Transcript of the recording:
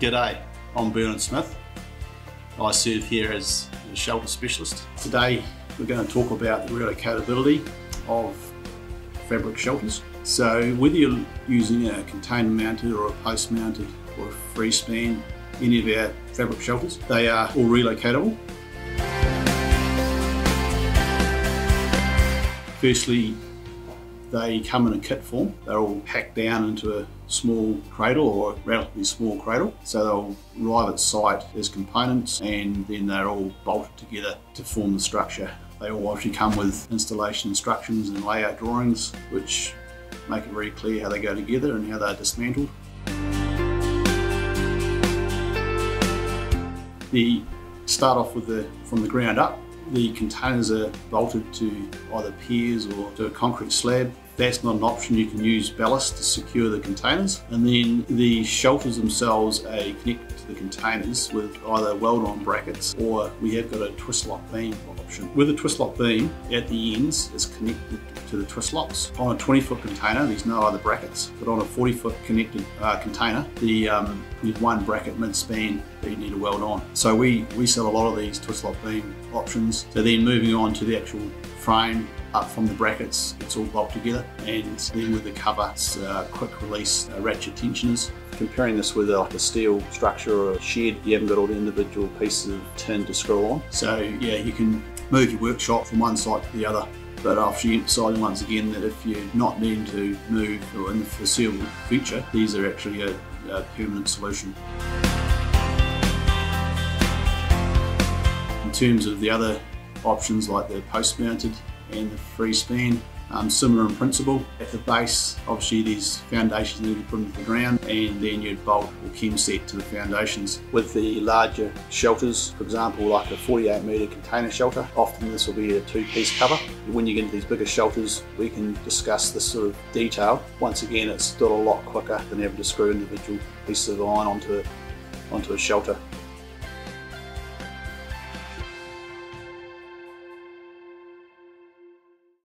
G'day, I'm Bernard Smith. I serve here as a shelter specialist. Today we're going to talk about the relocatability of fabric shelters. So whether you're using a container mounted or a post mounted or a free span, any of our fabric shelters, they are all relocatable. Firstly, they come in a kit form. They're all packed down into a small cradle or a relatively small cradle. So they'll arrive at site as components and then they're all bolted together to form the structure. They all obviously come with installation instructions and layout drawings which make it very clear how they go together and how they're dismantled. The start off with the from the ground up the containers are bolted to either piers or to a concrete slab. That's not an option. You can use ballast to secure the containers. And then the shelters themselves are connected to the containers with either weld-on brackets or we have got a twist lock beam option. With a twist lock beam, at the ends is connected to the twist locks. On a 20 foot container, there's no other brackets, but on a 40 foot connected uh, container, the um, there's one bracket mid-span that you need to weld on. So we, we sell a lot of these twist lock beam options. So then moving on to the actual frame, up from the brackets, it's all bolted together. And then with the cover, it's quick release ratchet tensioners. Comparing this with like a steel structure or a shed, you haven't got all the individual pieces of tin to screw on. So yeah, you can move your workshop from one side to the other but obviously emphasising once again that if you're not needing to move or in the foreseeable future, these are actually a, a permanent solution. In terms of the other options like the post-mounted and the free span, um, similar in principle. At the base, obviously these foundations need to be put into the ground and then you'd bolt or chem set to the foundations. With the larger shelters, for example, like a 48 metre container shelter, often this will be a two-piece cover. When you get into these bigger shelters, we can discuss this sort of detail. Once again, it's still a lot quicker than having to screw individual pieces of iron onto, onto a shelter.